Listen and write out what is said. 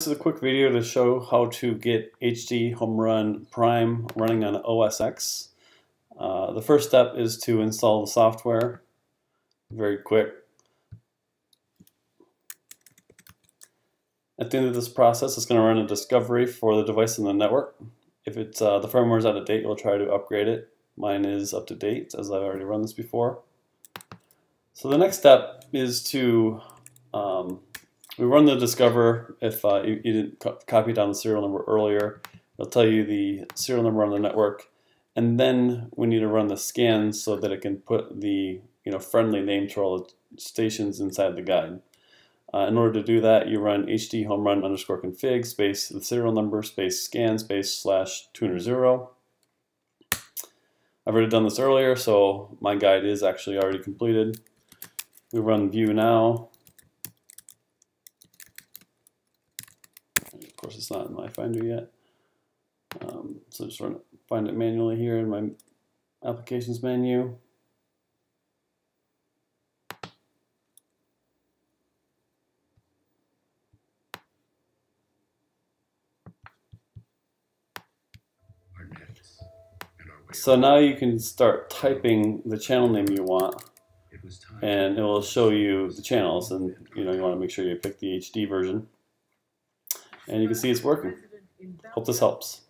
This is a quick video to show how to get HDHomeRun Prime running on OS X. Uh, the first step is to install the software. Very quick. At the end of this process, it's going to run a discovery for the device in the network. If it's uh, the firmware is out of date, you'll try to upgrade it. Mine is up to date, as I've already run this before. So the next step is to um, we run the discover if uh, you, you, didn't co copy down the serial number earlier. It'll tell you the serial number on the network, and then we need to run the scan so that it can put the you know friendly name to all the stations inside the guide. Uh, in order to do that, you run hd home run underscore config space the serial number space scan space slash tuner zero. I've already done this earlier, so my guide is actually already completed. We run view now, course, it's not in my Finder yet. Um, so just run find it manually here in my applications menu. So now you can start typing the channel name you want and it will show you the channels and you know you want to make sure you pick the HD version. And you can see it's working. Hope this helps.